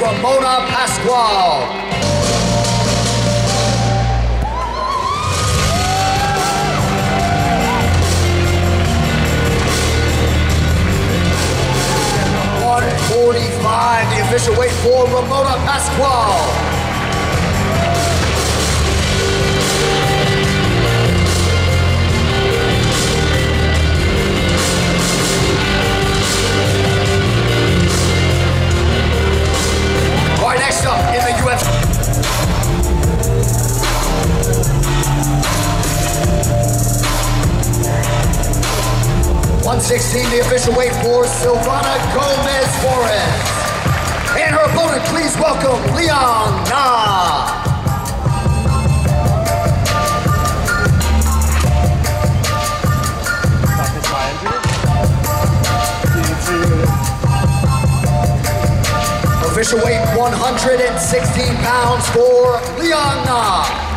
Ramona Pascual. Forty-five, the official weight for Ramona Pascual. Official weight 116 pounds for Leon.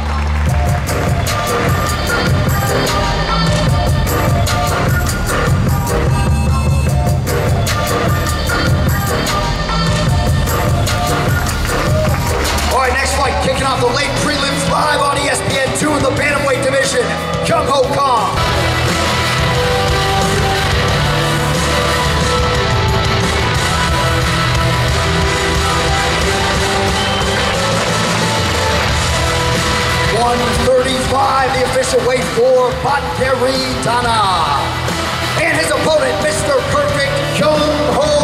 Thirty-five, the official weight for Batgerel Danaa. And his opponent, Mr. Perfect Kyung Ho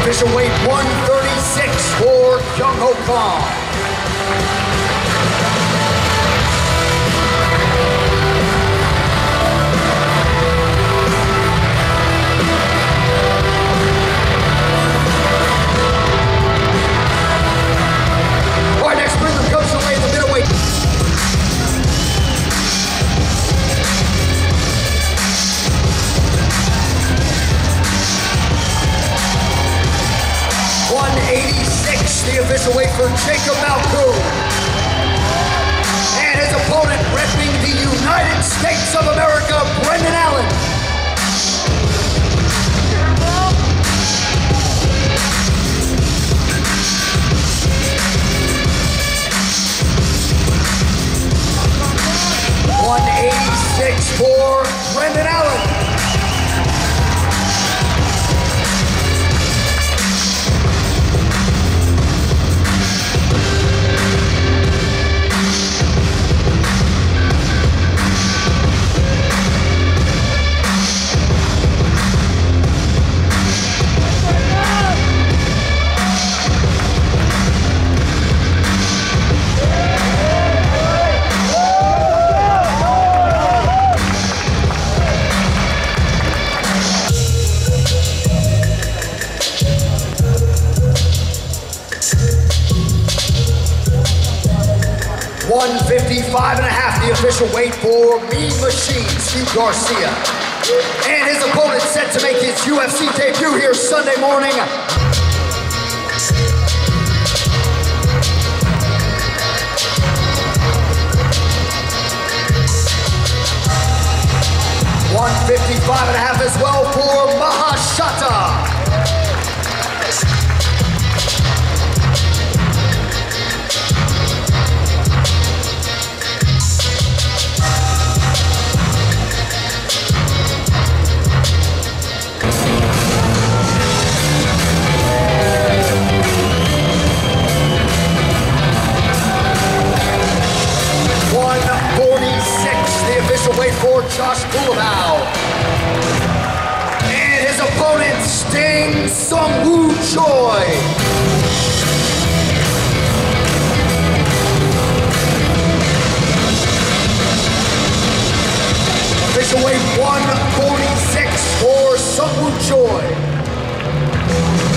Official weight 136 for Kyung Ho Kang. Jacob Malkoun. And his opponent repping the United States of America, Brendan Allen. One eighty-six for Brendan Allen. One fifty-five and a half, the official weight for Mean Machine, Steve Garcia. And his opponent set to make his UFC debut here Sunday morning. One fifty-five and a half as well for some with joy.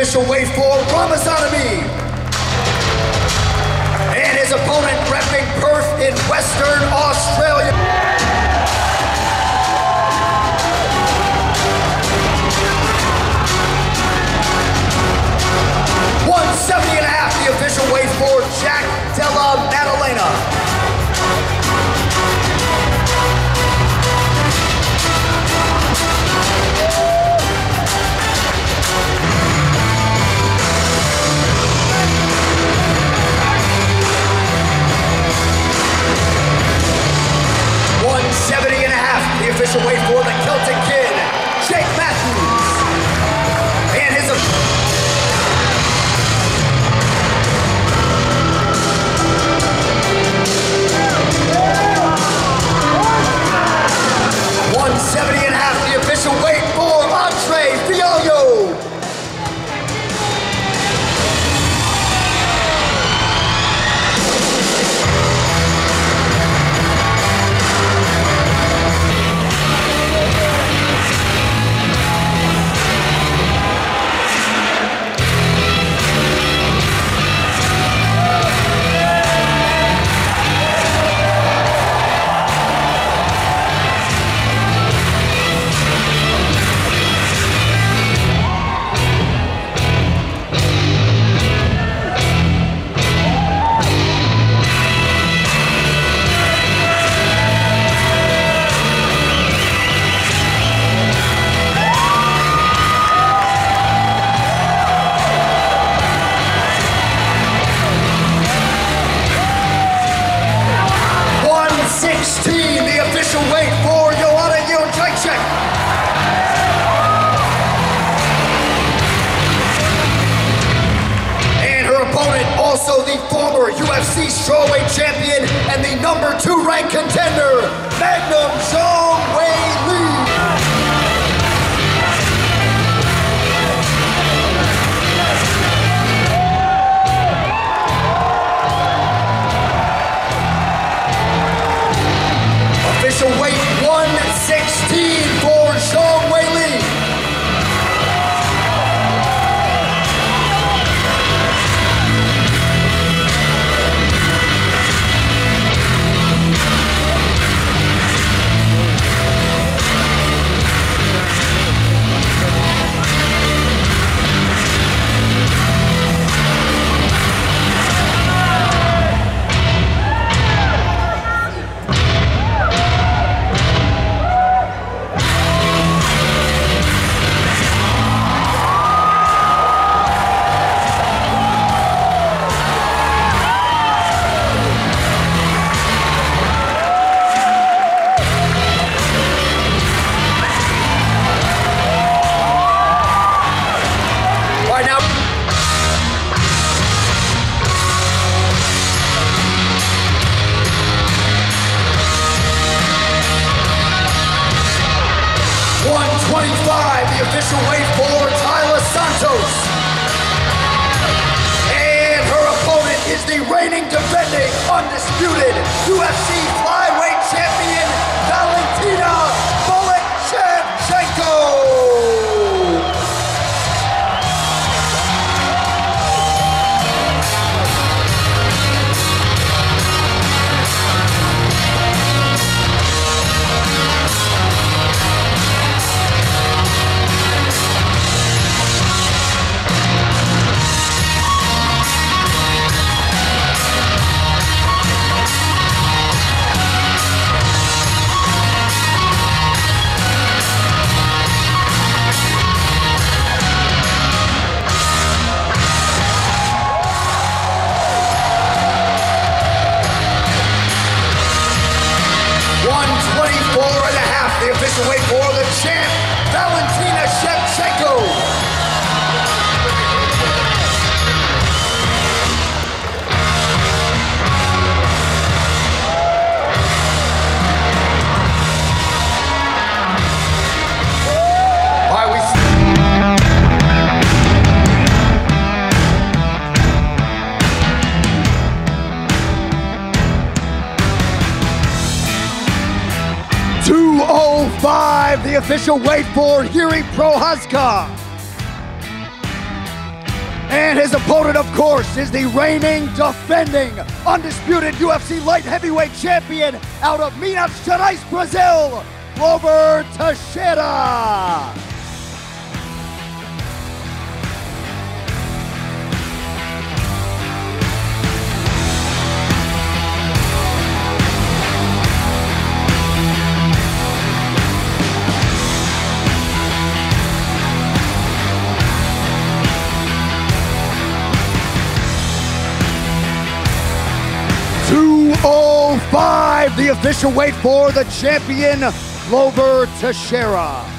official way for Ramaswamy. And his opponent repping Perth in Western Australia. UFC strawweight champion and the number two ranked contender, Magnum Jones. official weight for Jiri Prochazka. And his opponent, of course, is the reigning, defending, undisputed UFC light heavyweight champion out of Minas Gerais, Brazil, Glover Teixeira. Official weight for the champion, Glover Teixeira.